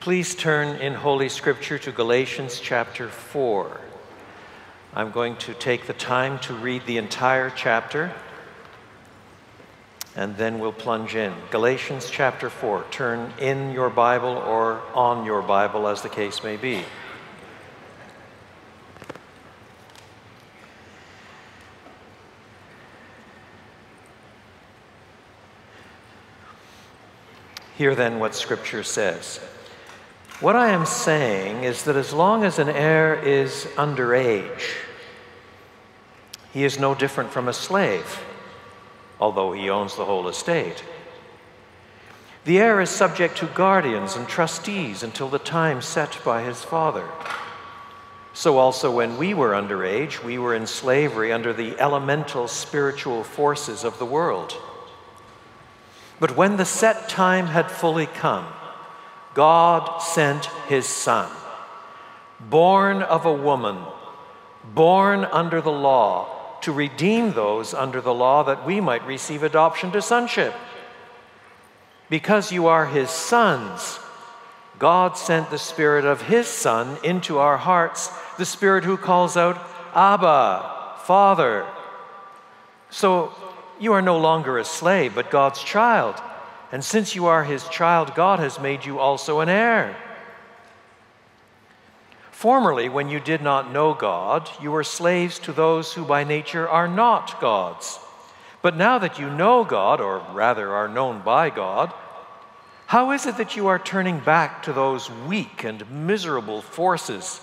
Please turn in Holy Scripture to Galatians chapter 4. I'm going to take the time to read the entire chapter and then we'll plunge in. Galatians chapter 4. Turn in your Bible or on your Bible, as the case may be. Hear then what Scripture says. What I am saying is that as long as an heir is underage, he is no different from a slave, although he owns the whole estate. The heir is subject to guardians and trustees until the time set by his father. So, also, when we were underage, we were in slavery under the elemental spiritual forces of the world. But when the set time had fully come, God sent his son, born of a woman, born under the law, to redeem those under the law that we might receive adoption to sonship. Because you are his sons, God sent the Spirit of his Son into our hearts, the Spirit who calls out, Abba, Father. So you are no longer a slave, but God's child. And since you are his child, God has made you also an heir. Formerly, when you did not know God, you were slaves to those who by nature are not God's. But now that you know God, or rather are known by God, how is it that you are turning back to those weak and miserable forces?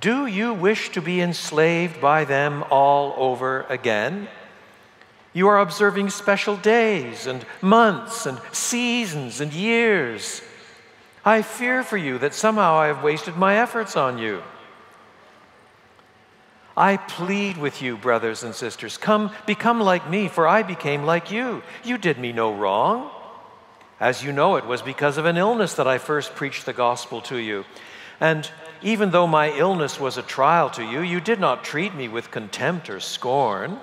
Do you wish to be enslaved by them all over again? You are observing special days and months and seasons and years. I fear for you that somehow I have wasted my efforts on you. I plead with you, brothers and sisters, come, become like me, for I became like you. You did me no wrong. As you know, it was because of an illness that I first preached the gospel to you. And even though my illness was a trial to you, you did not treat me with contempt or scorn.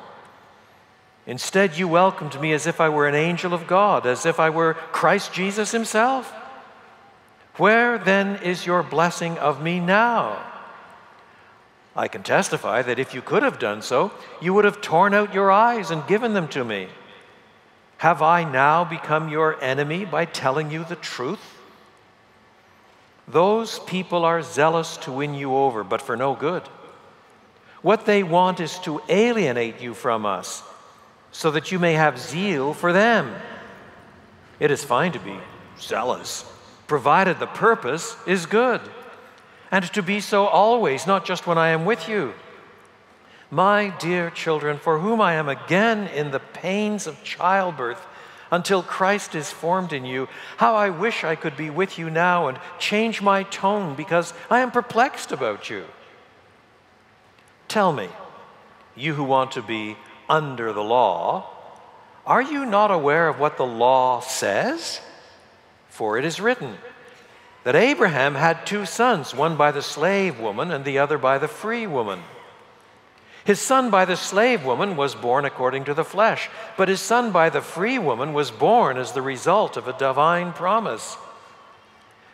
Instead, you welcomed me as if I were an angel of God, as if I were Christ Jesus Himself. Where then is your blessing of me now? I can testify that if you could have done so, you would have torn out your eyes and given them to me. Have I now become your enemy by telling you the truth? Those people are zealous to win you over, but for no good. What they want is to alienate you from us so that you may have zeal for them. It is fine to be zealous, provided the purpose is good, and to be so always, not just when I am with you. My dear children, for whom I am again in the pains of childbirth until Christ is formed in you, how I wish I could be with you now and change my tone because I am perplexed about you. Tell me, you who want to be under the law, are you not aware of what the law says? For it is written that Abraham had two sons, one by the slave woman and the other by the free woman. His son by the slave woman was born according to the flesh, but his son by the free woman was born as the result of a divine promise.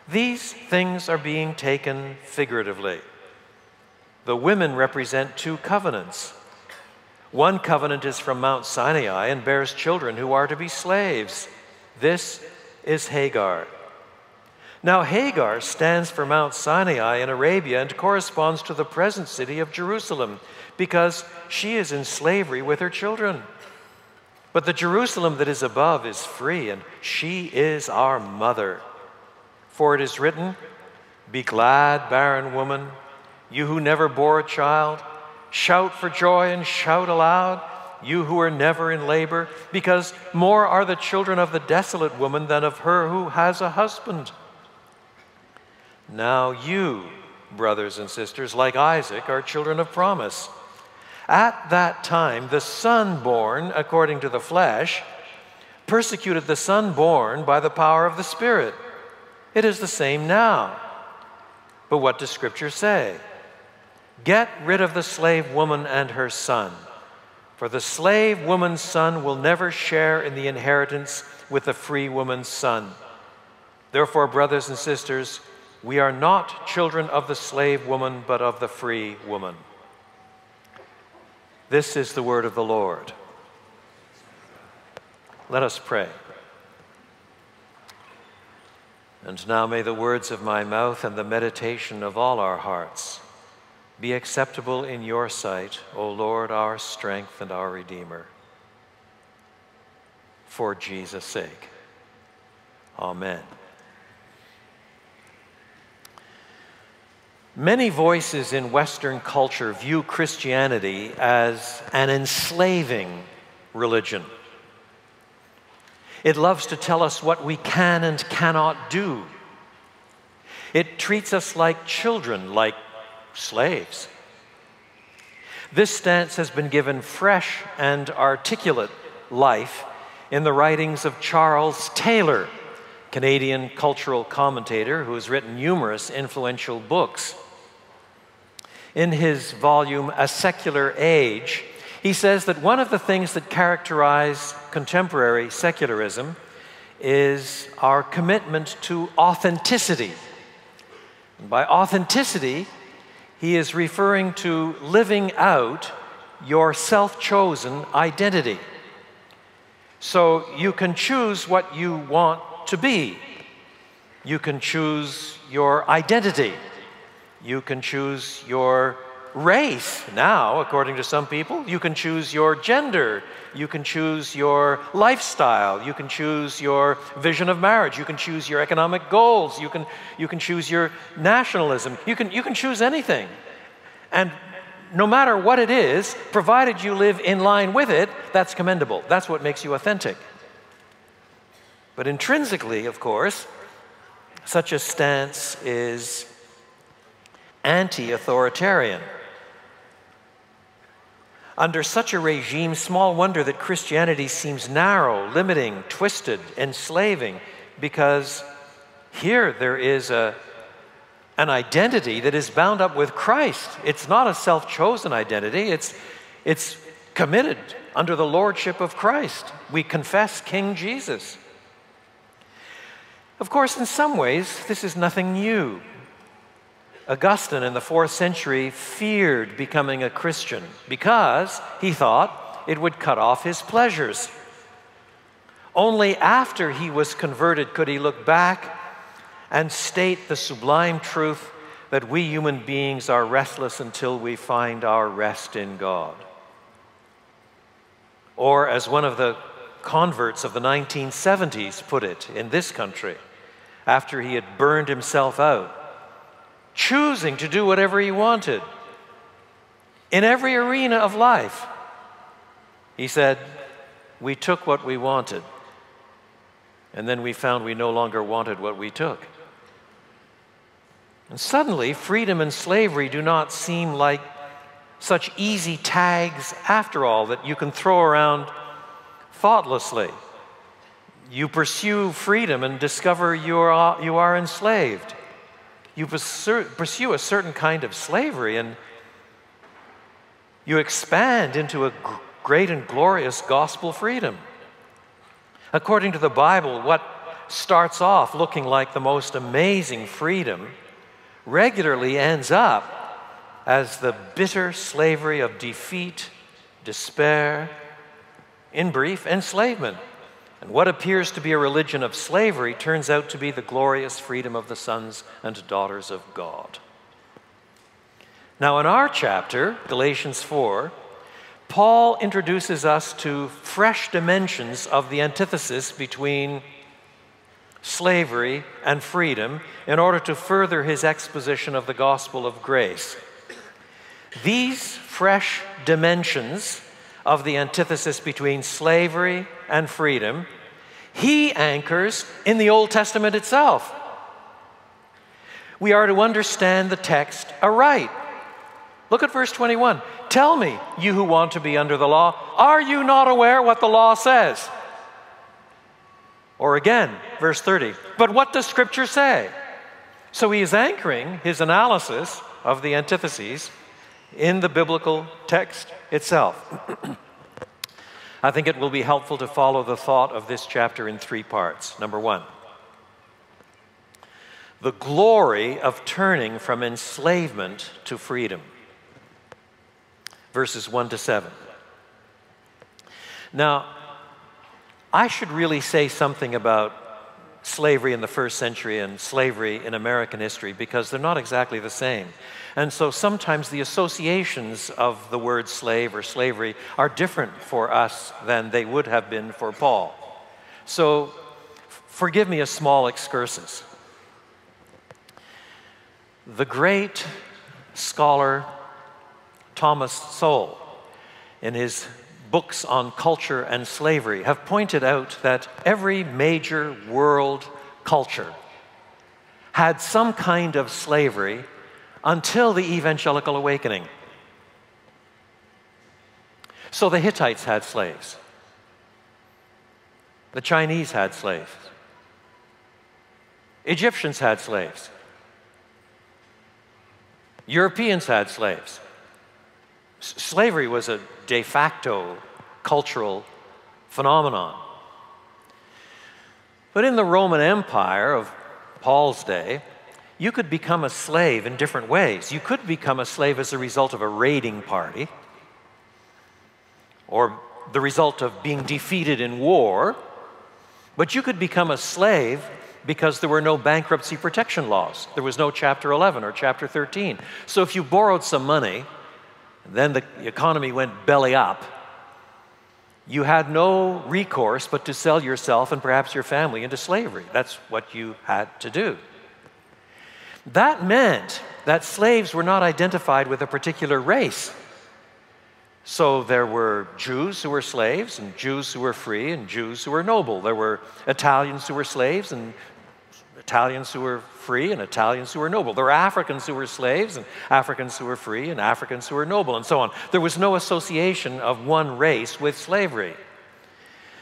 These things are being taken figuratively. The women represent two covenants one covenant is from Mount Sinai and bears children who are to be slaves. This is Hagar. Now, Hagar stands for Mount Sinai in Arabia and corresponds to the present city of Jerusalem because she is in slavery with her children. But the Jerusalem that is above is free, and she is our mother. For it is written, Be glad, barren woman, you who never bore a child. Shout for joy and shout aloud, you who are never in labor, because more are the children of the desolate woman than of her who has a husband. Now you, brothers and sisters, like Isaac, are children of promise. At that time, the son born according to the flesh persecuted the son born by the power of the Spirit. It is the same now. But what does Scripture say? Get rid of the slave woman and her son, for the slave woman's son will never share in the inheritance with the free woman's son. Therefore, brothers and sisters, we are not children of the slave woman, but of the free woman. This is the word of the Lord. Let us pray. And now may the words of my mouth and the meditation of all our hearts be acceptable in your sight, O Lord, our strength and our Redeemer. For Jesus' sake. Amen. Many voices in Western culture view Christianity as an enslaving religion. It loves to tell us what we can and cannot do. It treats us like children, like slaves. This stance has been given fresh and articulate life in the writings of Charles Taylor, Canadian cultural commentator who has written numerous influential books. In his volume, A Secular Age, he says that one of the things that characterize contemporary secularism is our commitment to authenticity. And by authenticity, he is referring to living out your self chosen identity. So you can choose what you want to be, you can choose your identity. You can choose your race now, according to some people. You can choose your gender. You can choose your lifestyle. You can choose your vision of marriage. You can choose your economic goals. You can, you can choose your nationalism. You can, you can choose anything. And no matter what it is, provided you live in line with it, that's commendable. That's what makes you authentic. But intrinsically, of course, such a stance is anti authoritarian. Under such a regime, small wonder that Christianity seems narrow, limiting, twisted, enslaving, because here there is a, an identity that is bound up with Christ. It's not a self chosen identity, it's, it's committed under the lordship of Christ. We confess King Jesus. Of course, in some ways, this is nothing new. Augustine in the fourth century feared becoming a Christian because he thought it would cut off his pleasures. Only after he was converted could he look back and state the sublime truth that we human beings are restless until we find our rest in God. Or, as one of the converts of the 1970s put it in this country, after he had burned himself out, choosing to do whatever he wanted in every arena of life. He said, We took what we wanted, and then we found we no longer wanted what we took. And suddenly, freedom and slavery do not seem like such easy tags after all that you can throw around thoughtlessly. You pursue freedom and discover you are, you are enslaved you pursue a certain kind of slavery and you expand into a great and glorious gospel freedom. According to the Bible, what starts off looking like the most amazing freedom regularly ends up as the bitter slavery of defeat, despair, in brief, enslavement. And what appears to be a religion of slavery turns out to be the glorious freedom of the sons and daughters of God. Now, in our chapter, Galatians 4, Paul introduces us to fresh dimensions of the antithesis between slavery and freedom in order to further his exposition of the gospel of grace. These fresh dimensions of the antithesis between slavery and freedom, he anchors in the Old Testament itself. We are to understand the text aright. Look at verse 21. Tell me, you who want to be under the law, are you not aware what the law says? Or again, verse 30. But what does Scripture say? So he is anchoring his analysis of the antitheses in the biblical text itself. I think it will be helpful to follow the thought of this chapter in three parts. Number one, the glory of turning from enslavement to freedom. Verses 1 to 7. Now, I should really say something about slavery in the first century and slavery in American history because they're not exactly the same. And so sometimes the associations of the word slave or slavery are different for us than they would have been for Paul. So forgive me a small excursus. The great scholar Thomas Sowell, in his books on culture and slavery, have pointed out that every major world culture had some kind of slavery until the evangelical awakening. So the Hittites had slaves. The Chinese had slaves. Egyptians had slaves. Europeans had slaves. S slavery was a de facto cultural phenomenon. But in the Roman Empire of Paul's day, you could become a slave in different ways. You could become a slave as a result of a raiding party, or the result of being defeated in war, but you could become a slave because there were no bankruptcy protection laws. There was no Chapter 11 or Chapter 13. So if you borrowed some money, then the economy went belly up, you had no recourse but to sell yourself and perhaps your family into slavery. That's what you had to do. That meant that slaves were not identified with a particular race. So there were Jews who were slaves, and Jews who were free, and Jews who were noble. There were Italians who were slaves, and Italians who were free, and Italians who were noble. There were Africans who were slaves, and Africans who were free, and Africans who were noble, and so on. There was no association of one race with slavery.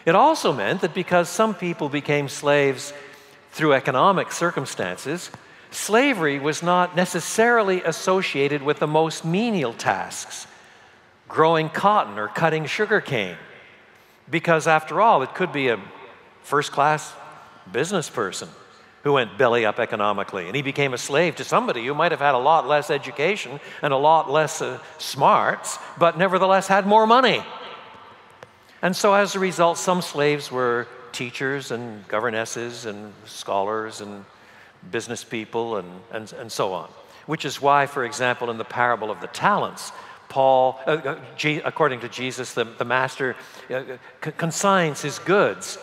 It also meant that because some people became slaves through economic circumstances, slavery was not necessarily associated with the most menial tasks, growing cotton or cutting sugar cane. Because after all, it could be a first class business person who went belly up economically. And he became a slave to somebody who might have had a lot less education and a lot less uh, smarts, but nevertheless had more money. And so as a result, some slaves were teachers and governesses and scholars and business people, and, and, and so on. Which is why, for example, in the parable of the talents, Paul, uh, uh according to Jesus, the, the master uh, consigns his goods,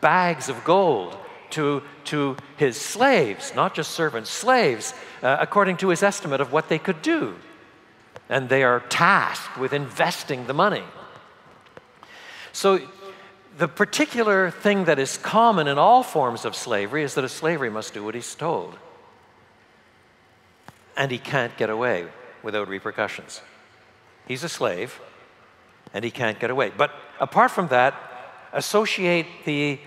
bags of gold, to, to his slaves, not just servants, slaves, uh, according to his estimate of what they could do. And they are tasked with investing the money. So the particular thing that is common in all forms of slavery is that a slavery must do what he's told. And he can't get away without repercussions. He's a slave, and he can't get away. But apart from that, associate the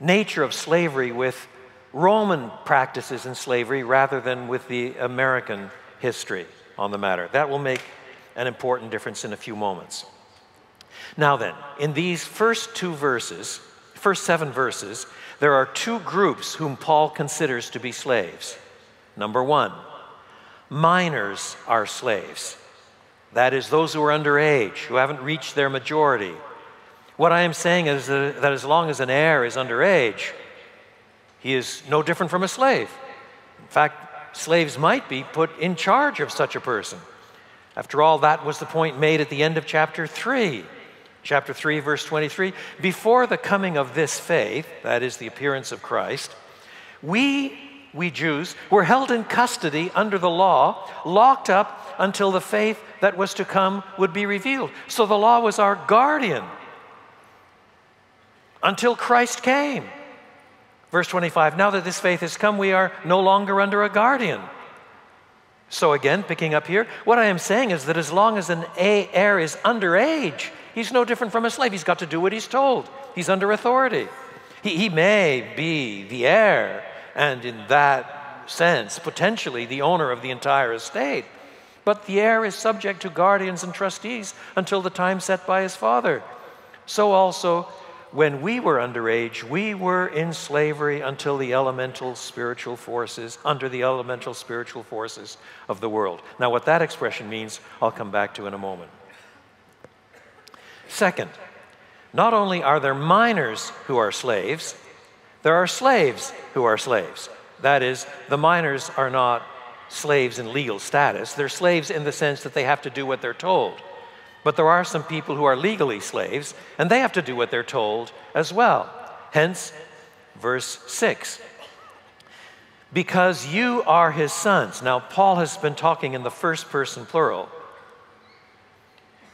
nature of slavery with Roman practices in slavery rather than with the American history on the matter. That will make an important difference in a few moments. Now, then, in these first two verses, first seven verses, there are two groups whom Paul considers to be slaves. Number one, minors are slaves. That is, those who are underage, who haven't reached their majority. What I am saying is that as long as an heir is underage, he is no different from a slave. In fact, slaves might be put in charge of such a person. After all, that was the point made at the end of chapter 3 chapter 3, verse 23, before the coming of this faith, that is the appearance of Christ, we, we Jews, were held in custody under the law, locked up until the faith that was to come would be revealed. So the law was our guardian until Christ came. Verse 25, now that this faith has come, we are no longer under a guardian. So, again, picking up here, what I am saying is that as long as an heir is underage, He's no different from a slave. He's got to do what he's told, he's under authority. He, he may be the heir, and in that sense, potentially the owner of the entire estate. But the heir is subject to guardians and trustees until the time set by his father. So also, when we were underage, we were in slavery until the elemental spiritual forces, under the elemental spiritual forces of the world. Now, what that expression means, I'll come back to in a moment. Second, not only are there minors who are slaves, there are slaves who are slaves. That is, the minors are not slaves in legal status, they're slaves in the sense that they have to do what they're told. But there are some people who are legally slaves, and they have to do what they're told as well. Hence, verse 6. Because you are his sons. Now, Paul has been talking in the first person plural.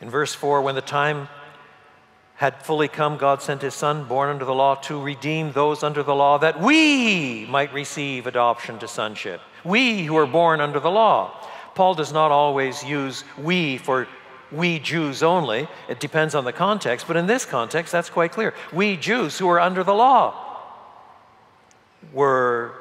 In verse 4, when the time had fully come, God sent his Son, born under the law, to redeem those under the law, that we might receive adoption to sonship. We who are born under the law. Paul does not always use we for we Jews only. It depends on the context, but in this context, that's quite clear. We Jews who are under the law were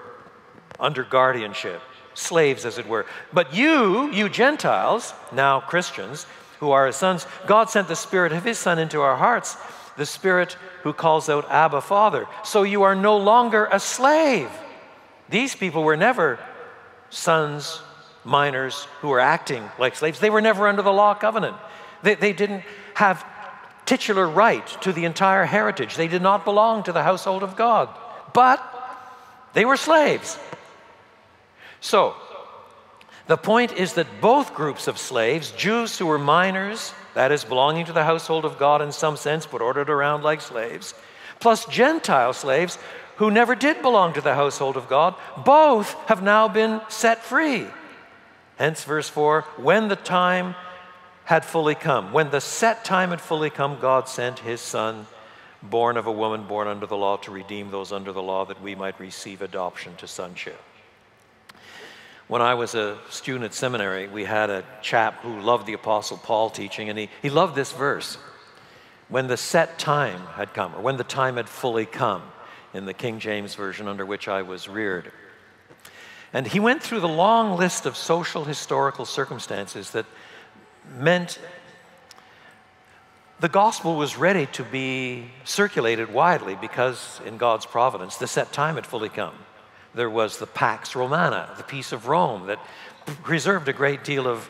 under guardianship, slaves, as it were. But you, you Gentiles, now Christians, who are his sons, God sent the Spirit of his Son into our hearts, the Spirit who calls out, Abba, Father. So you are no longer a slave. These people were never sons minors who were acting like slaves. They were never under the law covenant. They, they didn't have titular right to the entire heritage. They did not belong to the household of God. But they were slaves. So, the point is that both groups of slaves, Jews who were minors, that is, belonging to the household of God in some sense, but ordered around like slaves, plus Gentile slaves who never did belong to the household of God, both have now been set free. Hence, verse 4 when the time had fully come, when the set time had fully come, God sent his Son, born of a woman born under the law, to redeem those under the law that we might receive adoption to sonship. When I was a student at seminary, we had a chap who loved the Apostle Paul teaching, and he, he loved this verse when the set time had come, or when the time had fully come, in the King James Version under which I was reared. And he went through the long list of social historical circumstances that meant the gospel was ready to be circulated widely because, in God's providence, the set time had fully come. There was the Pax Romana, the peace of Rome, that preserved a great deal of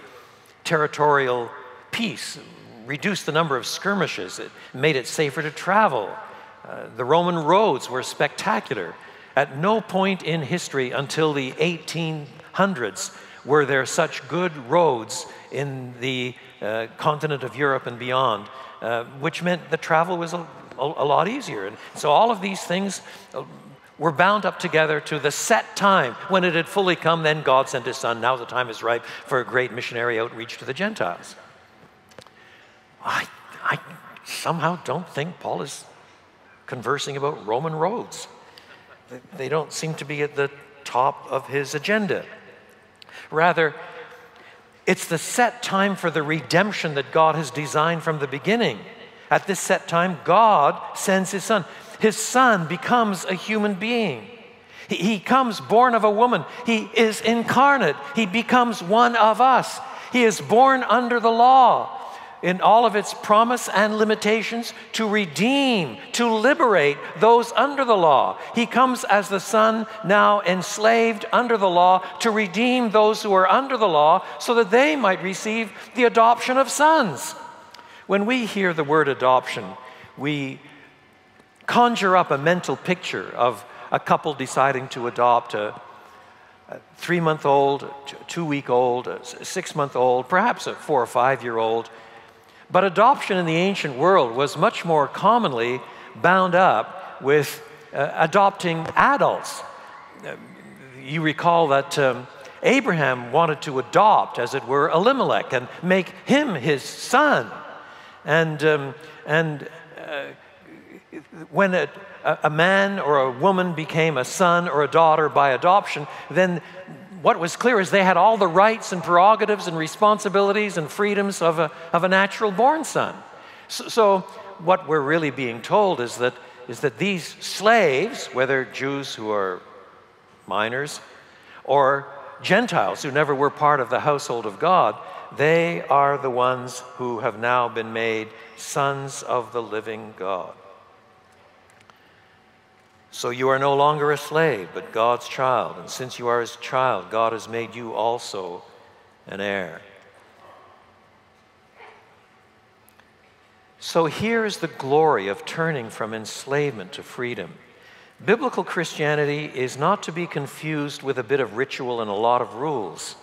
territorial peace, reduced the number of skirmishes, it made it safer to travel. Uh, the Roman roads were spectacular. At no point in history until the 1800s were there such good roads in the uh, continent of Europe and beyond, uh, which meant the travel was a, a, a, lot easier. And so all of these things uh, were bound up together to the set time. When it had fully come, then God sent his son. Now the time is ripe for a great missionary outreach to the Gentiles. I, I somehow don't think Paul is conversing about Roman roads. They don't seem to be at the top of his agenda. Rather, it's the set time for the redemption that God has designed from the beginning. At this set time, God sends his son. His son becomes a human being. He, comes born of a woman. He is incarnate. He becomes one of us. He is born under the law in all of its promise and limitations to redeem, to liberate those under the law. He comes as the Son now enslaved under the law to redeem those who are under the law so that they might receive the adoption of sons. When we hear the word adoption, we conjure up a mental picture of a couple deciding to adopt a, a three month old, two week old, six month old, perhaps a four or five year old but adoption in the ancient world was much more commonly bound up with uh, adopting adults. Uh, you recall that um, Abraham wanted to adopt, as it were, Elimelech and make him his son. And, um, and uh, when a, a man or a woman became a son or a daughter by adoption, then what was clear is they had all the rights and prerogatives and responsibilities and freedoms of a, of a natural born son. So, so, what we're really being told is that, is that these slaves, whether Jews who are minors or Gentiles who never were part of the household of God, they are the ones who have now been made sons of the living God. So you are no longer a slave, but God's child. And since you are his child, God has made you also an heir. So here is the glory of turning from enslavement to freedom. Biblical Christianity is not to be confused with a bit of ritual and a lot of rules.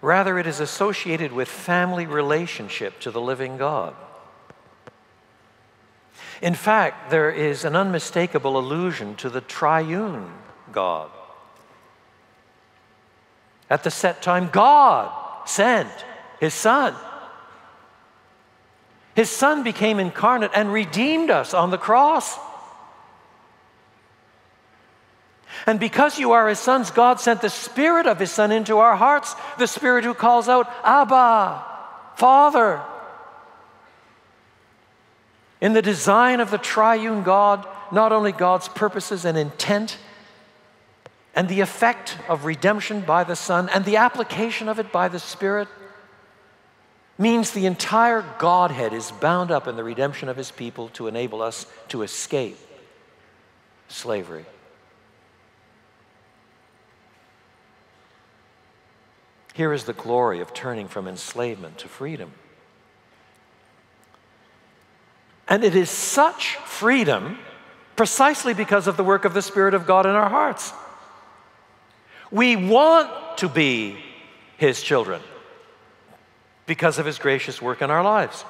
Rather, it is associated with family relationship to the living God. In fact, there is an unmistakable allusion to the triune God. At the set time, God sent His Son. His Son became incarnate and redeemed us on the cross. And because you are His sons, God sent the Spirit of His Son into our hearts, the Spirit who calls out, Abba, Father. In the design of the triune God, not only God's purposes and intent, and the effect of redemption by the Son, and the application of it by the Spirit, means the entire Godhead is bound up in the redemption of His people to enable us to escape slavery. Here is the glory of turning from enslavement to freedom. And it is such freedom precisely because of the work of the Spirit of God in our hearts. We want to be His children because of His gracious work in our lives.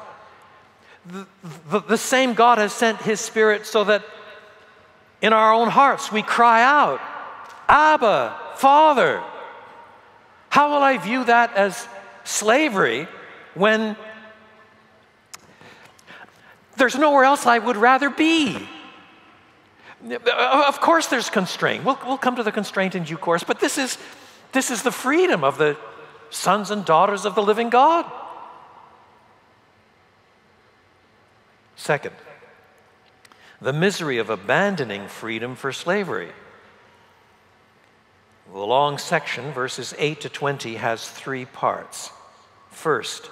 The, the, the, same God has sent His Spirit so that in our own hearts we cry out, Abba, Father. How will I view that as slavery when there's nowhere else I would rather be. Uh, of course, there's constraint. We'll, we'll come to the constraint in due course, but this is, this is the freedom of the sons and daughters of the living God. Second, the misery of abandoning freedom for slavery. The long section, verses 8 to 20, has three parts. First,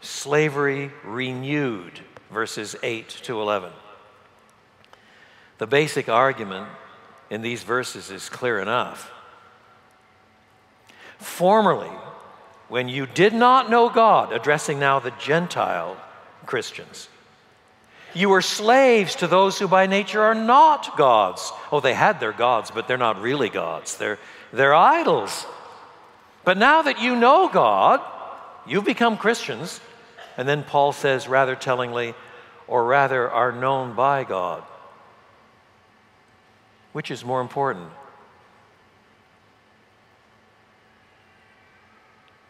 slavery renewed verses 8 to 11. The basic argument in these verses is clear enough. Formerly, when you did not know God, addressing now the Gentile Christians, you were slaves to those who by nature are not gods. Oh, they had their gods, but they're not really gods, they're, they're idols. But now that you know God, you've become Christians. And then Paul says, rather tellingly, or rather are known by God? Which is more important?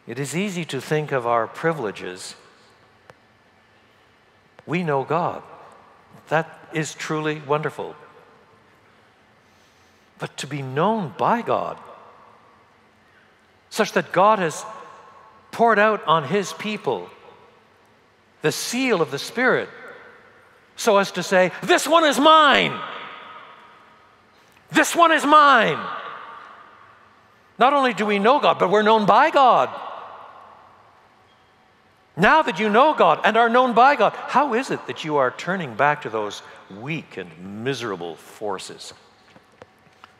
It is easy to think of our privileges. We know God. That is truly wonderful. But to be known by God, such that God has poured out on His people the seal of the Spirit so as to say, This one is mine. This one is mine. Not only do we know God, but we're known by God. Now that you know God and are known by God, how is it that you are turning back to those weak and miserable forces?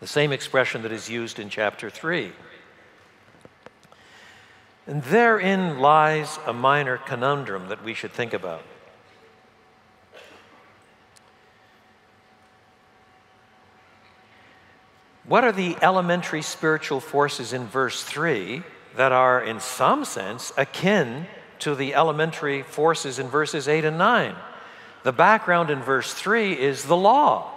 The same expression that is used in chapter 3. And therein lies a minor conundrum that we should think about. What are the elementary spiritual forces in verse 3 that are, in some sense, akin to the elementary forces in verses 8 and 9? The background in verse 3 is the law.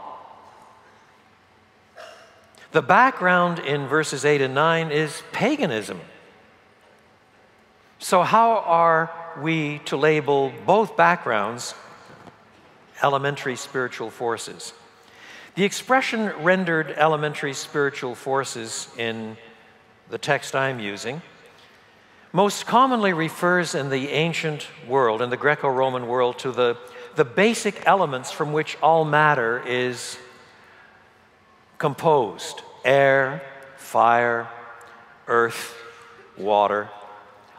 The background in verses 8 and 9 is paganism. So, how are we to label both backgrounds elementary spiritual forces? The expression rendered elementary spiritual forces in the text I'm using most commonly refers in the ancient world, in the Greco Roman world, to the, the basic elements from which all matter is composed air, fire, earth, water,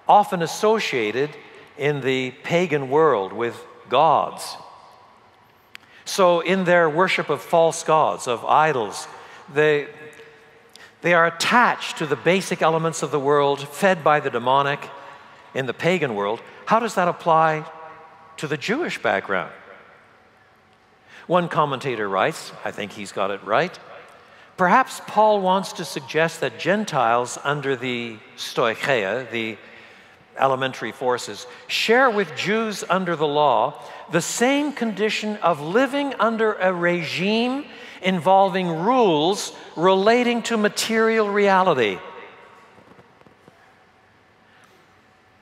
often associated in the pagan world with gods So, in their worship of false gods, of idols, they, they are attached to the basic elements of the world, fed by the demonic in the pagan world. How does that apply to the Jewish background? One commentator writes, I think he's got it right. Perhaps Paul wants to suggest that Gentiles under the stoicheia, the elementary forces, share with Jews under the law the same condition of living under a regime involving rules relating to material reality.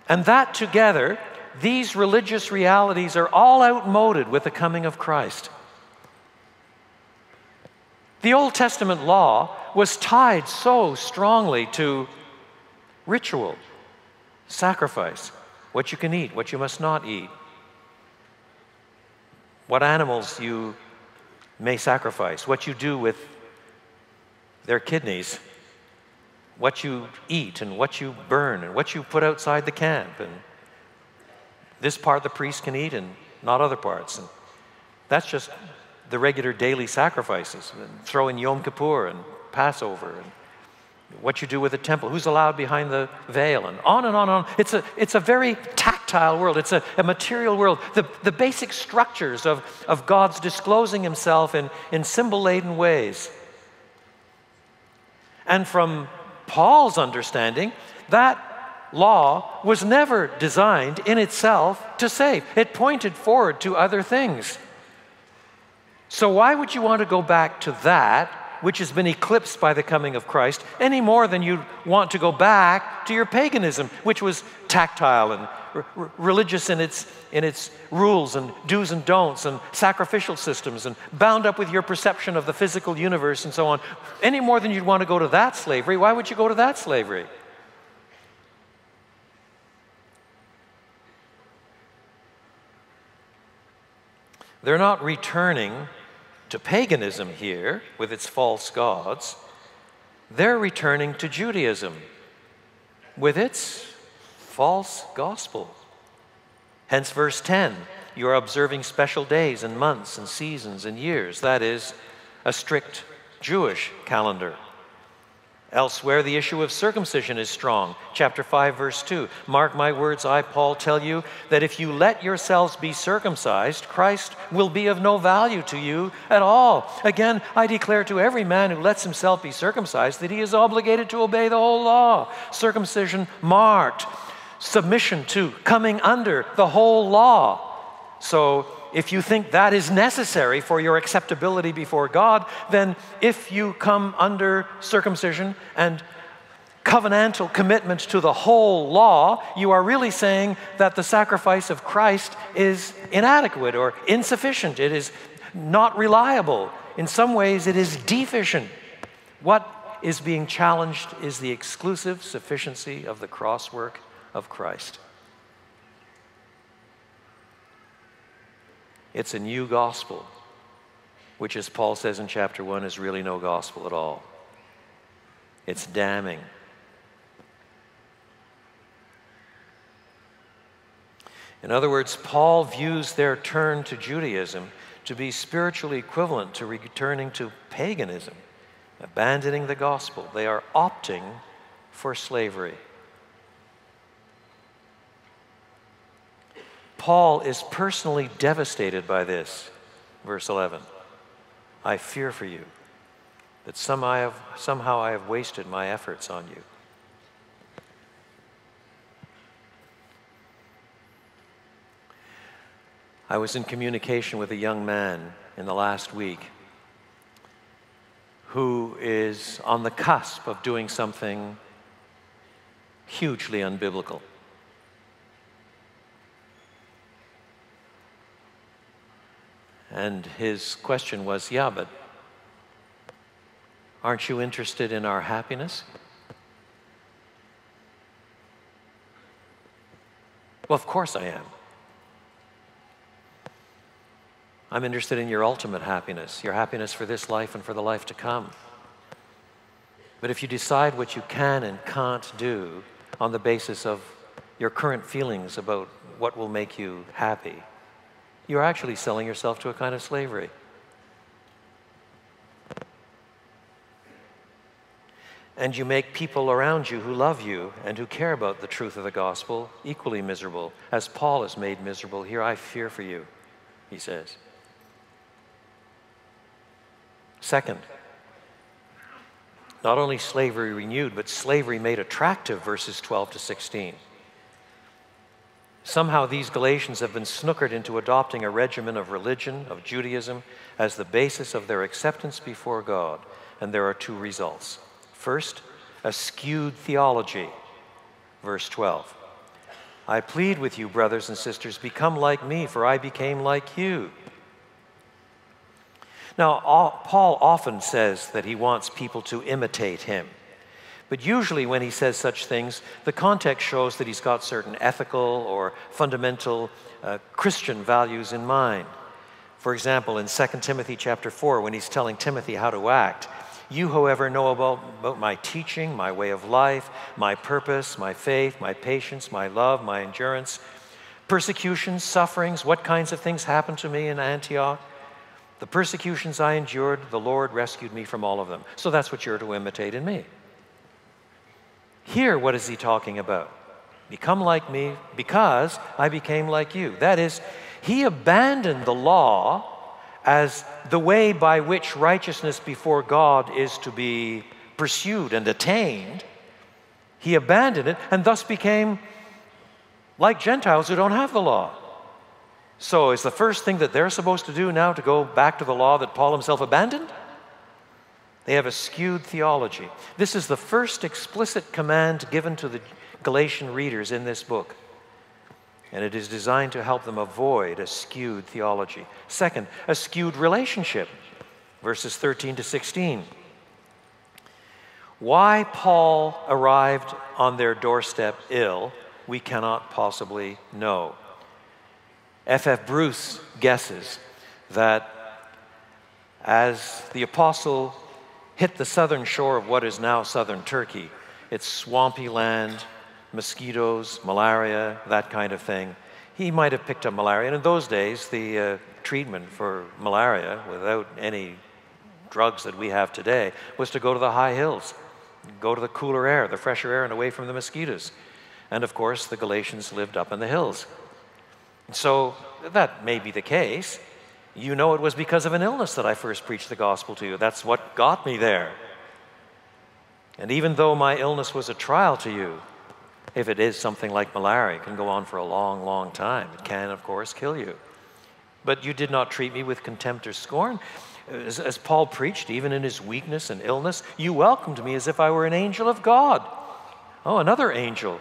And that together, these religious realities are all outmoded with the coming of Christ. The Old Testament law was tied so strongly to ritual, sacrifice, what you can eat, what you must not eat, what animals you may sacrifice, what you do with their kidneys, what you eat and what you burn and what you put outside the camp. And this part the priest can eat and not other parts. And that's just the regular daily sacrifices, and throw in Yom Kippur and Passover, and what you do with the temple, who's allowed behind the veil, and on and on and on. It's a, it's a very tactile world, it's a, a material world. The, the basic structures of, of God's disclosing Himself in, in symbol laden ways. And from Paul's understanding, that law was never designed in itself to save, it pointed forward to other things. So, why would you want to go back to that, which has been eclipsed by the coming of Christ, any more than you'd want to go back to your paganism, which was tactile and r- religious in its, in its rules and do's and don'ts and sacrificial systems and bound up with your perception of the physical universe and so on? Any more than you'd want to go to that slavery, why would you go to that slavery? They're not returning to paganism here with its false gods. They're returning to Judaism with its false gospel. Hence, verse 10 you are observing special days and months and seasons and years. That is a strict Jewish calendar. Elsewhere, the issue of circumcision is strong. Chapter 5, verse 2. Mark my words, I, Paul, tell you that if you let yourselves be circumcised, Christ will be of no value to you at all. Again, I declare to every man who lets himself be circumcised that he is obligated to obey the whole law. Circumcision marked submission to, coming under the whole law. So, if you think that is necessary for your acceptability before God, then if you come under circumcision and covenantal commitment to the whole law, you are really saying that the sacrifice of Christ is inadequate or insufficient. It is not reliable. In some ways, it is deficient. What is being challenged is the exclusive sufficiency of the cross work of Christ. It's a new gospel, which, as Paul says in chapter 1, is really no gospel at all. It's damning. In other words, Paul views their turn to Judaism to be spiritually equivalent to returning to paganism, abandoning the gospel. They are opting for slavery. Paul is personally devastated by this. Verse 11 I fear for you that some I have, somehow I have wasted my efforts on you. I was in communication with a young man in the last week who is on the cusp of doing something hugely unbiblical. And his question was, Yeah, but aren't you interested in our happiness? Well, of course I am. I'm interested in your ultimate happiness, your happiness for this life and for the life to come. But if you decide what you can and can't do on the basis of your current feelings about what will make you happy, you're actually selling yourself to a kind of slavery. And you make people around you who love you and who care about the truth of the gospel equally miserable, as Paul is made miserable. Here, I fear for you, he says. Second, not only slavery renewed, but slavery made attractive, verses 12 to 16. Somehow these Galatians have been snookered into adopting a regimen of religion, of Judaism, as the basis of their acceptance before God. And there are two results. First, a skewed theology. Verse 12. I plead with you, brothers and sisters, become like me, for I became like you. Now, Paul often says that he wants people to imitate him. But usually, when he says such things, the context shows that he's got certain ethical or fundamental uh, Christian values in mind. For example, in 2 Timothy chapter 4, when he's telling Timothy how to act, you, however, know about, about my teaching, my way of life, my purpose, my faith, my patience, my love, my endurance, persecutions, sufferings, what kinds of things happened to me in Antioch. The persecutions I endured, the Lord rescued me from all of them. So that's what you're to imitate in me. Here, what is he talking about? Become like me because I became like you. That is, he abandoned the law as the way by which righteousness before God is to be pursued and attained. He abandoned it and thus became like Gentiles who don't have the law. So, is the first thing that they're supposed to do now to go back to the law that Paul himself abandoned? They have a skewed theology. This is the first explicit command given to the Galatian readers in this book. And it is designed to help them avoid a skewed theology. Second, a skewed relationship. Verses 13 to 16. Why Paul arrived on their doorstep ill, we cannot possibly know. F. F. Bruce guesses that as the apostle hit the southern shore of what is now southern Turkey, it's swampy land, mosquitoes, malaria, that kind of thing. He might have picked up malaria. And in those days, the uh, treatment for malaria, without any drugs that we have today, was to go to the high hills, go to the cooler air, the fresher air, and away from the mosquitoes. And of course, the Galatians lived up in the hills. So that may be the case. You know it was because of an illness that I first preached the gospel to you. That's what got me there. And even though my illness was a trial to you, if it is something like malaria, it can go on for a long, long time. It can, of course, kill you. But you did not treat me with contempt or scorn. As, as, Paul preached, even in his weakness and illness, you welcomed me as if I were an angel of God. Oh, another angel.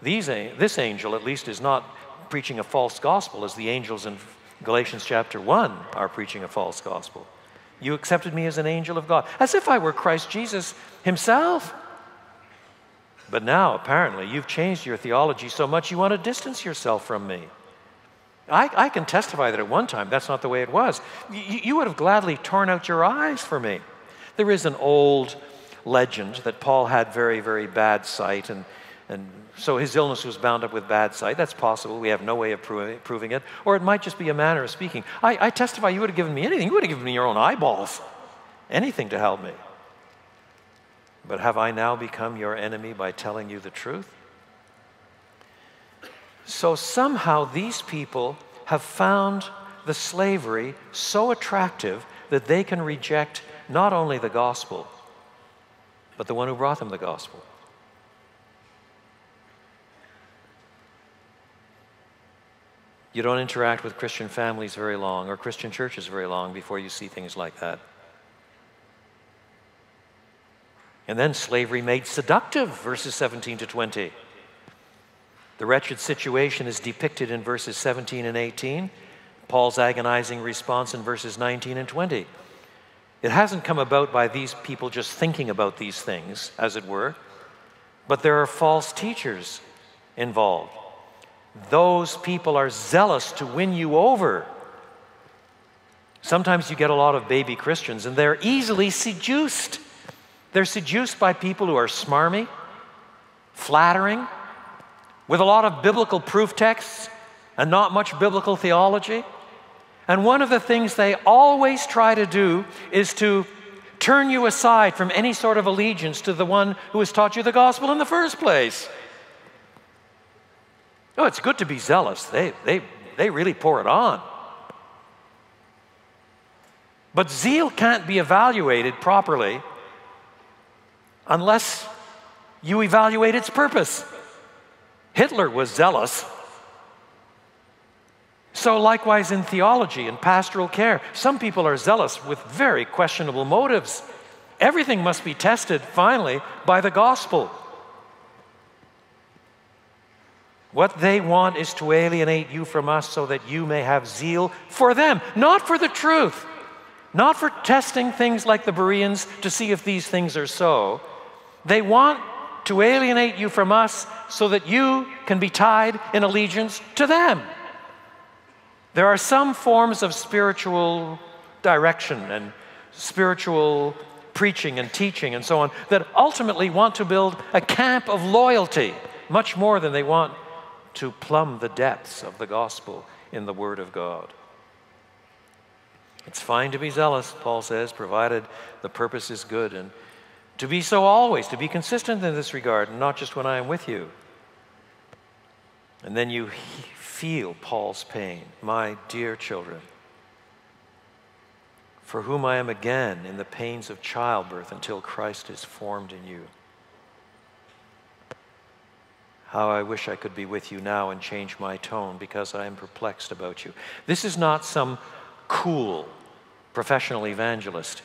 These, this angel, at least, is not preaching a false gospel as the angels in Galatians chapter 1 are preaching a false gospel. You accepted me as an angel of God, as if I were Christ Jesus himself. But now, apparently, you've changed your theology so much you want to distance yourself from me. I, I can testify that at one time that's not the way it was. You, you would have gladly torn out your eyes for me. There is an old legend that Paul had very, very bad sight and and so his illness was bound up with bad sight. That's possible. We have no way of proving it. Or it might just be a manner of speaking. I, I testify you would have given me anything. You would have given me your own eyeballs. Anything to help me. But have I now become your enemy by telling you the truth? So somehow these people have found the slavery so attractive that they can reject not only the gospel, but the one who brought them the gospel. You don't interact with Christian families very long or Christian churches very long before you see things like that. And then slavery made seductive, verses 17 to 20. The wretched situation is depicted in verses 17 and 18, Paul's agonizing response in verses 19 and 20. It hasn't come about by these people just thinking about these things, as it were, but there are false teachers involved. Those people are zealous to win you over. Sometimes you get a lot of baby Christians and they're easily seduced. They're seduced by people who are smarmy, flattering, with a lot of biblical proof texts and not much biblical theology. And one of the things they always try to do is to turn you aside from any sort of allegiance to the one who has taught you the gospel in the first place. Oh, it's good to be zealous. They, they, they really pour it on. But zeal can't be evaluated properly unless you evaluate its purpose. Hitler was zealous. So, likewise, in theology and pastoral care, some people are zealous with very questionable motives. Everything must be tested, finally, by the gospel. What they want is to alienate you from us so that you may have zeal for them, not for the truth, not for testing things like the Bereans to see if these things are so. They want to alienate you from us so that you can be tied in allegiance to them. There are some forms of spiritual direction and spiritual preaching and teaching and so on that ultimately want to build a camp of loyalty much more than they want to plumb the depths of the gospel in the Word of God. It's fine to be zealous, Paul says, provided the purpose is good, and to be so always, to be consistent in this regard, and not just when I am with you. And then you feel Paul's pain. My dear children, for whom I am again in the pains of childbirth until Christ is formed in you. How I wish I could be with you now and change my tone because I am perplexed about you. This is not some cool professional evangelist.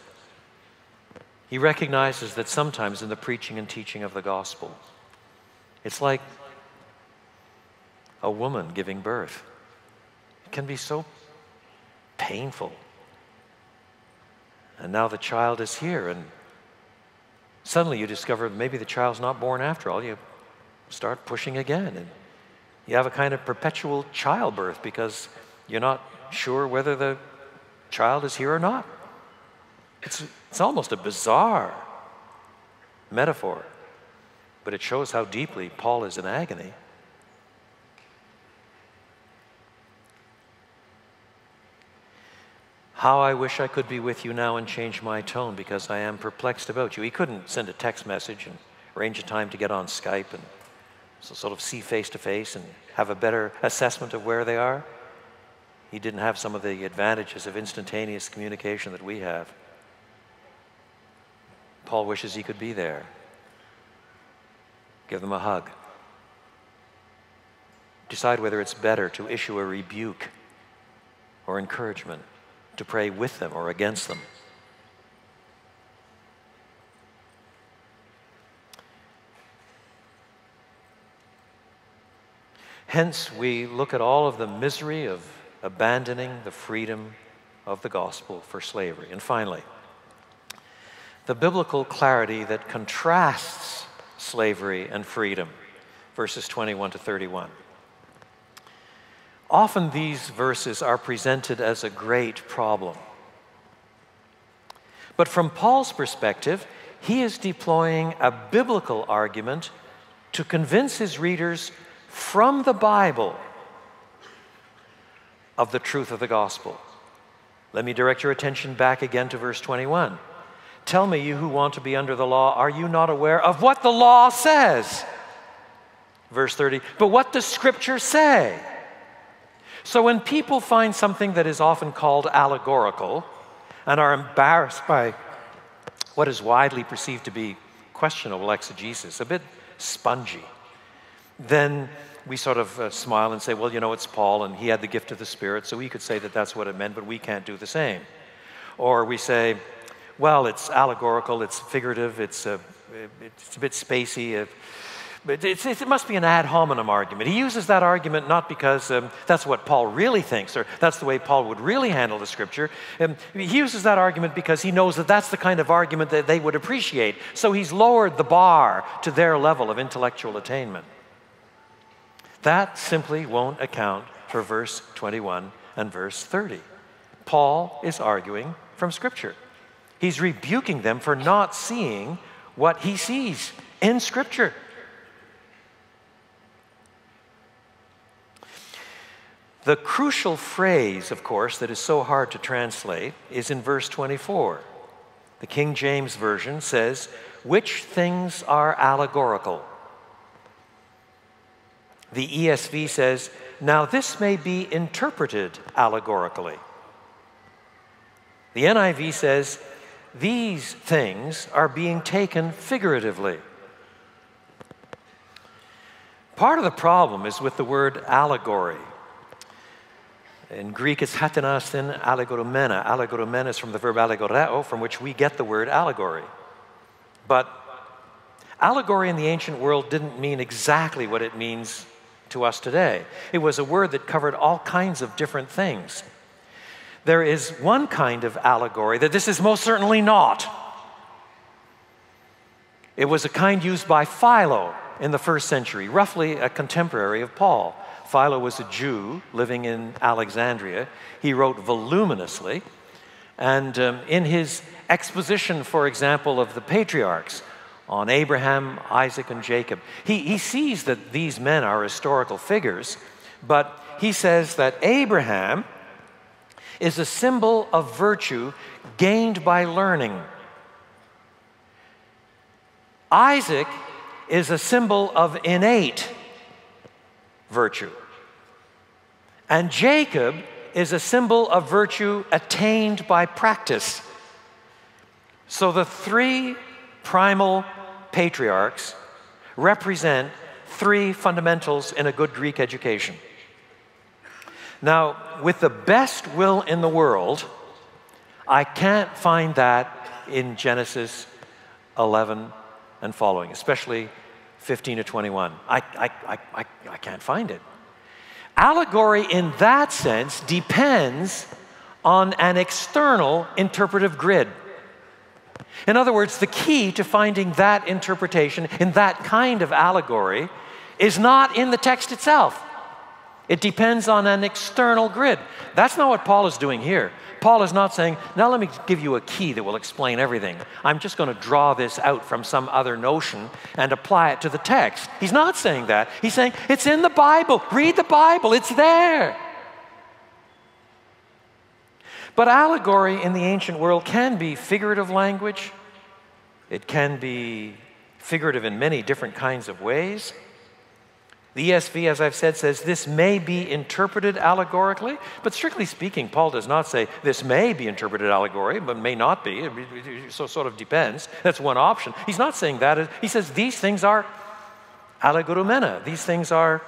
He recognizes that sometimes in the preaching and teaching of the gospel, it's like a woman giving birth. It can be so painful. And now the child is here, and suddenly you discover maybe the child's not born after all. You start pushing again, and you have a kind of perpetual childbirth because you're not sure whether the child is here or not. It's, it's almost a bizarre metaphor, but it shows how deeply Paul is in agony. How I wish I could be with you now and change my tone because I am perplexed about you. He couldn't send a text message and arrange a time to get on Skype and so sort of see face to face and have a better assessment of where they are. He didn't have some of the advantages of instantaneous communication that we have. Paul wishes he could be there. Give them a hug. Decide whether it's better to issue a rebuke or encouragement to pray with them or against them. Hence, we look at all of the misery of abandoning the freedom of the gospel for slavery. And finally, the biblical clarity that contrasts slavery and freedom, verses 21 to 31. Often these verses are presented as a great problem. But from Paul's perspective, he is deploying a biblical argument to convince his readers from the Bible of the truth of the gospel. Let me direct your attention back again to verse 21. Tell me, you who want to be under the law, are you not aware of what the law says? Verse 30. But what does Scripture say? So when people find something that is often called allegorical and are embarrassed by what is widely perceived to be questionable exegesis, a bit spongy, then we sort of uh, smile and say, well, you know, it's Paul and he had the gift of the Spirit, so we could say that that's what it meant, but we can't do the same. Or we say, well, it's allegorical, it's figurative, it's, uh, it's a bit spacey. Uh, but it must be an ad hominem argument. He uses that argument not because um, that's what Paul really thinks or that's the way Paul would really handle the scripture. Um, he uses that argument because he knows that that's the kind of argument that they would appreciate. So he's lowered the bar to their level of intellectual attainment. That simply won't account for verse 21 and verse 30. Paul is arguing from scripture. He's rebuking them for not seeing what he sees in scripture. The crucial phrase, of course, that is so hard to translate is in verse 24. The King James Version says, Which things are allegorical? The ESV says, Now this may be interpreted allegorically. The NIV says, These things are being taken figuratively. Part of the problem is with the word allegory. In Greek, it's hatenastin allegoromena. Allegoromena is from the verb allegoreo, from which we get the word allegory. But allegory in the ancient world didn't mean exactly what it means to us today. It was a word that covered all kinds of different things. There is one kind of allegory that this is most certainly not. It was a kind used by Philo in the first century, roughly a contemporary of Paul. Philo was a Jew living in Alexandria. He wrote voluminously. And um, in his exposition, for example, of the patriarchs on Abraham, Isaac, and Jacob, he, he sees that these men are historical figures, but he says that Abraham is a symbol of virtue gained by learning. Isaac is a symbol of innate virtue. And Jacob is a symbol of virtue attained by practice. So the three primal patriarchs represent three fundamentals in a good Greek education. Now, with the best will in the world, I can't find that in Genesis 11 and following, especially 15 to 21. I, I, I, I, can't find it. Allegory, in that sense, depends on an external interpretive grid. In other words, the key to finding that interpretation in that kind of allegory is not in the text itself. It depends on an external grid. That's not what Paul is doing here. Paul is not saying, now let me give you a key that will explain everything. I'm just going to draw this out from some other notion and apply it to the text. He's not saying that. He's saying, it's in the Bible. Read the Bible, it's there. But allegory in the ancient world can be figurative language, it can be figurative in many different kinds of ways. The ESV, as I've said, says this may be interpreted allegorically, but strictly speaking, Paul does not say this may be interpreted allegory, but may not be. So sort of depends. That's one option. He's not saying that. He says these things are allegorumena. These things are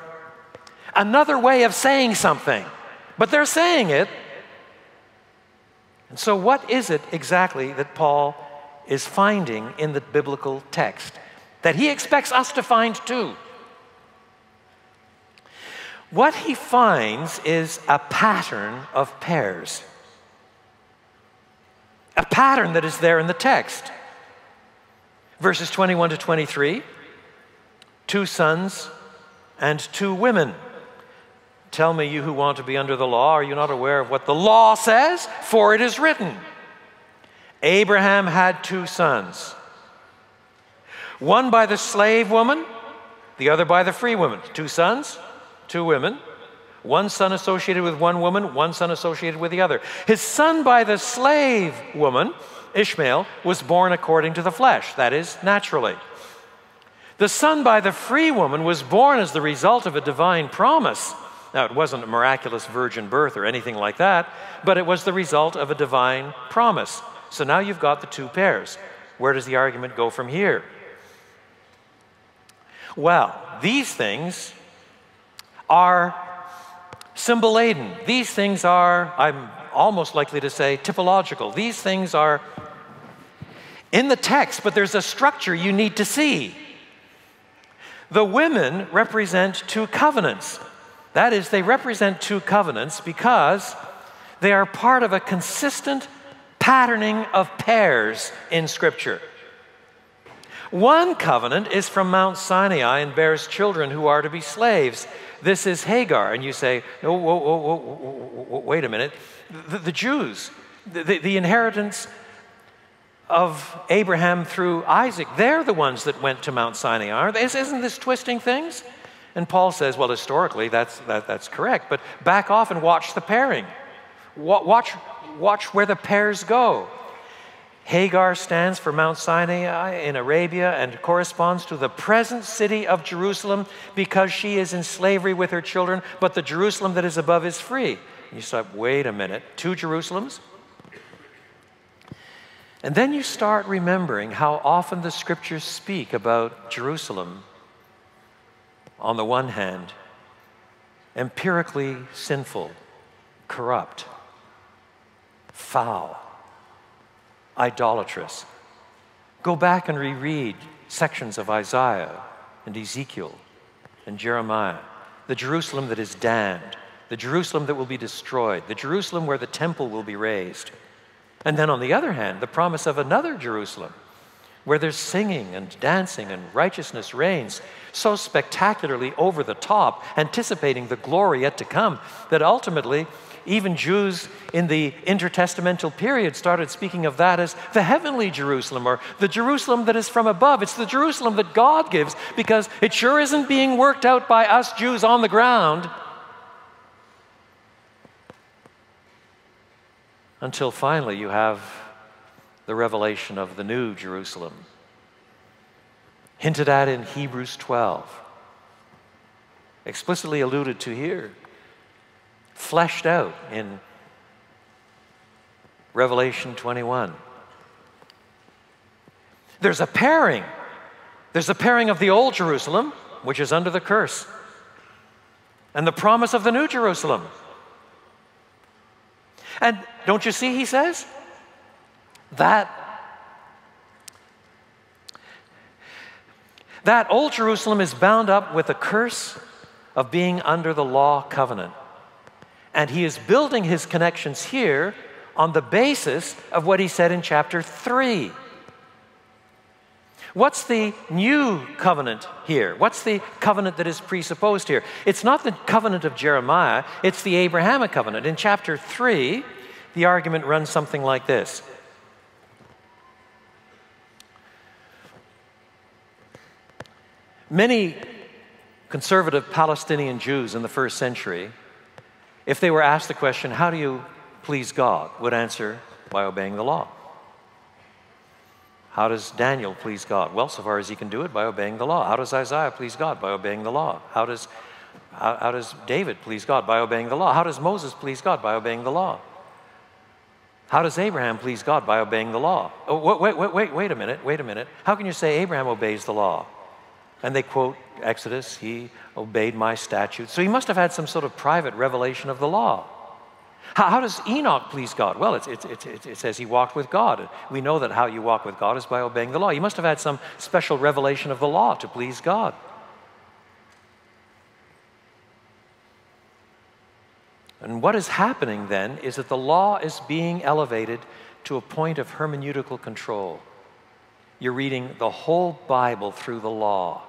another way of saying something, but they're saying it. And so, what is it exactly that Paul is finding in the biblical text that he expects us to find too? What he finds is a pattern of pairs. A pattern that is there in the text. Verses 21 to 23 two sons and two women. Tell me, you who want to be under the law, are you not aware of what the law says? For it is written Abraham had two sons, one by the slave woman, the other by the free woman. Two sons, two women, one son associated with one woman, one son associated with the other. His son by the slave woman, Ishmael, was born according to the flesh, that is, naturally. The son by the free woman was born as the result of a divine promise. Now, it wasn't a miraculous virgin birth or anything like that, but it was the result of a divine promise. So now you've got the two pairs. Where does the argument go from here? Well, these things are symbol laden. These things are, I'm almost likely to say, typological. These things are in the text, but there's a structure you need to see. The women represent two covenants. That is, they represent two covenants because they are part of a consistent patterning of pairs in Scripture. One covenant is from Mount Sinai and bears children who are to be slaves. This is Hagar. And you say, oh, whoa, whoa, whoa, wait a minute. The, the Jews, the, the inheritance of Abraham through Isaac, they're the ones that went to Mount Sinai, aren't? Isn't this twisting things? And Paul says, well, historically, that's, that, that's correct, but back off and watch the pairing. Watch, watch where the pairs go. Hagar stands for Mount Sinai in Arabia and corresponds to the present city of Jerusalem because she is in slavery with her children, but the Jerusalem that is above is free. And you stop, wait a minute, two Jerusalems? And then you start remembering how often the scriptures speak about Jerusalem, on the one hand, empirically sinful, corrupt, foul, idolatrous. Go back and reread sections of Isaiah and Ezekiel and Jeremiah. The Jerusalem that is damned, the Jerusalem that will be destroyed, the Jerusalem where the temple will be razed. And then on the other hand, the promise of another Jerusalem where there's singing and dancing and righteousness reigns so spectacularly over the top, anticipating the glory yet to come, that ultimately even Jews in the intertestamental period started speaking of that as the heavenly Jerusalem or the Jerusalem that is from above. It's the Jerusalem that God gives because it sure isn't being worked out by us Jews on the ground. Until finally you have the revelation of the new Jerusalem, hinted at in Hebrews 12, explicitly alluded to here fleshed out in Revelation 21. There's a pairing. There's a pairing of the old Jerusalem, which is under the curse, and the promise of the new Jerusalem. And don't you see, he says, that that old Jerusalem is bound up with a curse of being under the law covenant. And he is building his connections here on the basis of what he said in chapter 3. What's the new covenant here? What's the covenant that is presupposed here? It's not the covenant of Jeremiah, it's the Abrahamic covenant. In chapter 3, the argument runs something like this Many conservative Palestinian Jews in the first century if they were asked the question, How do you please God? would answer, By obeying the law. How does Daniel please God? Well, so far as he can do it, by obeying the law. How does Isaiah please God? By obeying the law. How does, how, how does David please God? By obeying the law. How does Moses please God? By obeying the law. How does Abraham please God? By obeying the law. Oh, wait, wait, wait, wait a minute, wait a minute. How can you say Abraham obeys the law? And they quote Exodus, he obeyed my statutes. So he must have had some sort of private revelation of the law. How, how does Enoch please God? Well, it, it, it, it, says he walked with God. We know that how you walk with God is by obeying the law. You must have had some special revelation of the law to please God. And what is happening then is that the law is being elevated to a point of hermeneutical control. You're reading the whole Bible through the law.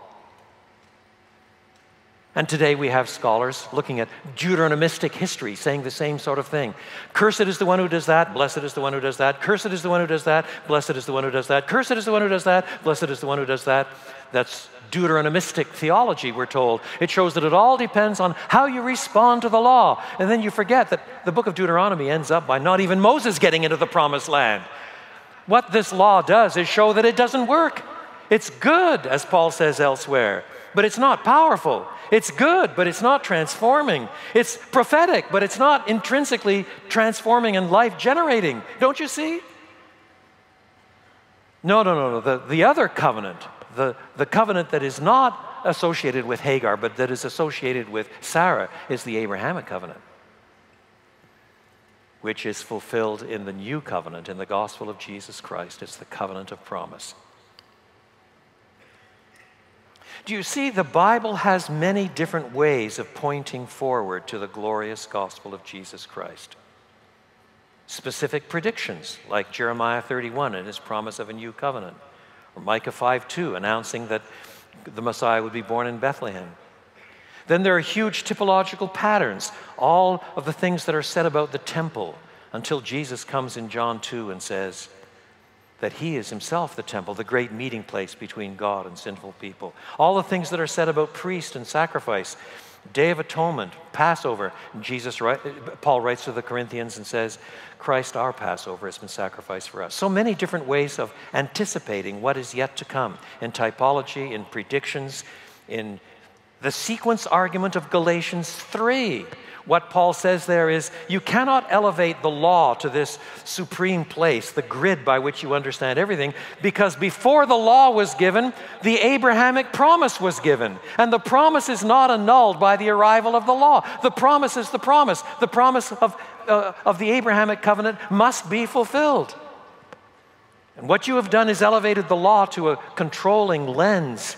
And today we have scholars looking at Deuteronomistic history saying the same sort of thing. Cursed is the one who does that, blessed is the one who does that, cursed is the one who does that, blessed is the one who does that, cursed is the one who does that, blessed is the one who does that. That's Deuteronomistic theology, we're told. It shows that it all depends on how you respond to the law. And then you forget that the book of Deuteronomy ends up by not even Moses getting into the promised land. What this law does is show that it doesn't work. It's good, as Paul says elsewhere, but it's not powerful. It's good, but it's not transforming. It's prophetic, but it's not intrinsically transforming and life generating. Don't you see? No, no, no, no. The, the other covenant, the, the covenant that is not associated with Hagar, but that is associated with Sarah, is the Abrahamic covenant, which is fulfilled in the new covenant, in the gospel of Jesus Christ. It's the covenant of promise. Do you see, the Bible has many different ways of pointing forward to the glorious gospel of Jesus Christ. Specific predictions, like Jeremiah 31 and his promise of a new covenant, or Micah 5 2, announcing that the Messiah would be born in Bethlehem. Then there are huge typological patterns, all of the things that are said about the temple, until Jesus comes in John 2 and says, that he is himself the temple, the great meeting place between God and sinful people. All the things that are said about priest and sacrifice, Day of Atonement, Passover. Jesus, Paul writes to the Corinthians and says, Christ, our Passover, has been sacrificed for us. So many different ways of anticipating what is yet to come in typology, in predictions, in the sequence argument of Galatians 3 what Paul says there is you cannot elevate the law to this supreme place, the grid by which you understand everything, because before the law was given, the Abrahamic promise was given. And the promise is not annulled by the arrival of the law. The promise is the promise. The promise of, uh, of the Abrahamic covenant must be fulfilled. And what you have done is elevated the law to a controlling lens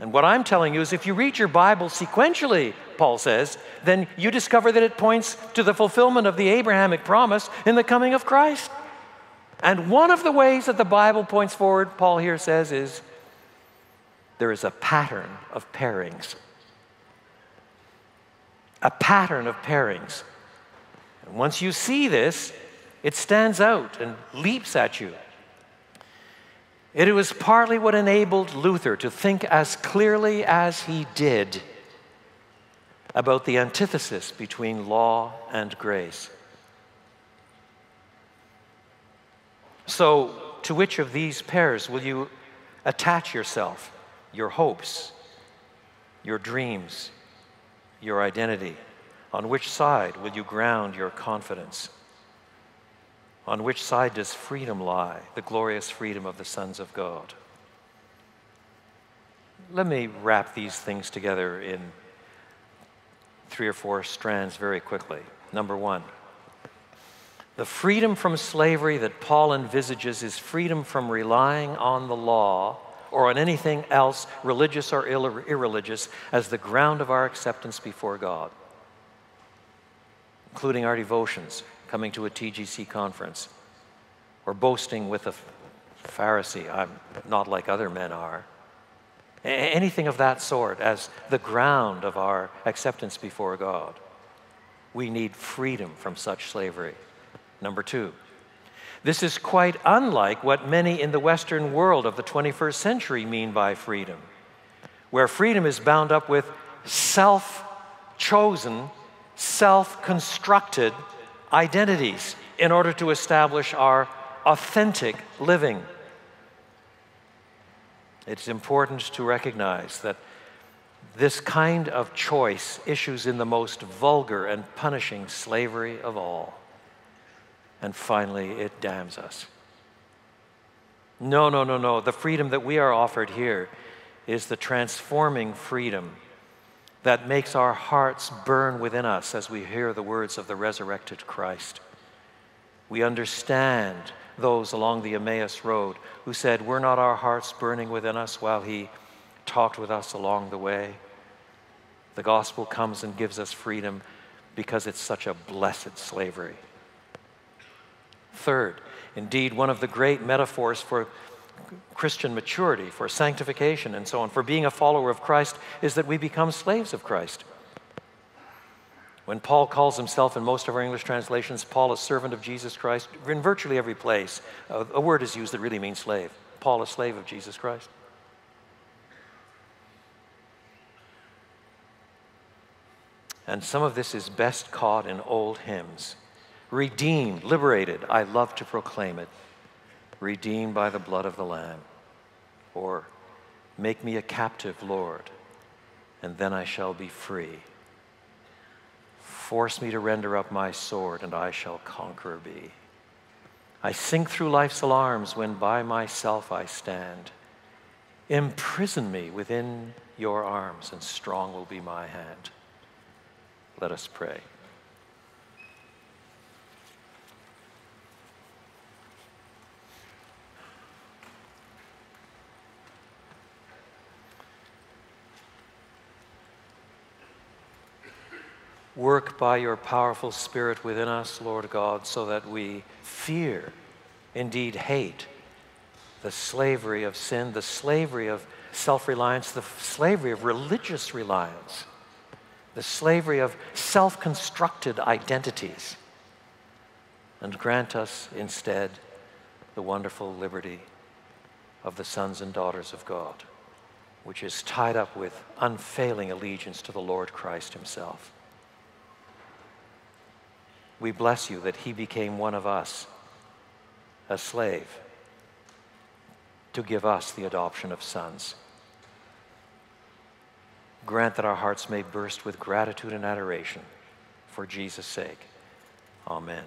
and what I'm telling you is if you read your Bible sequentially, Paul says, then you discover that it points to the fulfillment of the Abrahamic promise in the coming of Christ. And one of the ways that the Bible points forward, Paul here says, is there is a pattern of pairings. A pattern of pairings. And once you see this, it stands out and leaps at you. It was partly what enabled Luther to think as clearly as he did about the antithesis between law and grace. So, to which of these pairs will you attach yourself, your hopes, your dreams, your identity? On which side will you ground your confidence? On which side does freedom lie, the glorious freedom of the sons of God? Let me wrap these things together in three or four strands very quickly. Number one, the freedom from slavery that Paul envisages is freedom from relying on the law or on anything else, religious or Ill- irreligious, as the ground of our acceptance before God, including our devotions, coming to a TGC conference or boasting with a Pharisee, I'm not like other men are. Anything of that sort as the ground of our acceptance before God. We need freedom from such slavery. Number two, this is quite unlike what many in the Western world of the 21st century mean by freedom, where freedom is bound up with self chosen, self constructed identities in order to establish our authentic living. It's important to recognize that this kind of choice issues in the most vulgar and punishing slavery of all. And finally, it damns us. No, no, no, no. The freedom that we are offered here is the transforming freedom that makes our hearts burn within us as we hear the words of the resurrected Christ. We understand those along the Emmaus Road who said, Were not our hearts burning within us while he talked with us along the way? The gospel comes and gives us freedom because it's such a blessed slavery. Third, indeed, one of the great metaphors for Christian maturity, for sanctification, and so on, for being a follower of Christ, is that we become slaves of Christ. When Paul calls himself in most of our English translations, Paul, a servant of Jesus Christ, in virtually every place, a, word is used that really means slave. Paul, a slave of Jesus Christ. And some of this is best caught in old hymns. Redeemed, liberated, I love to proclaim it redeemed by the blood of the Lamb. Or, make me a captive, Lord, and then I shall be free. Force me to render up my sword, and I shall conqueror be. I sink through life's alarms when by myself I stand. Imprison me within your arms, and strong will be my hand. Let us pray. Work by your powerful Spirit within us, Lord God, so that we fear, indeed hate, the slavery of sin, the slavery of self reliance, the slavery of religious reliance, the slavery of self constructed identities, and grant us instead the wonderful liberty of the sons and daughters of God, which is tied up with unfailing allegiance to the Lord Christ Himself. We bless you that He became one of us, a slave, to give us the adoption of sons. Grant that our hearts may burst with gratitude and adoration for Jesus' sake. Amen.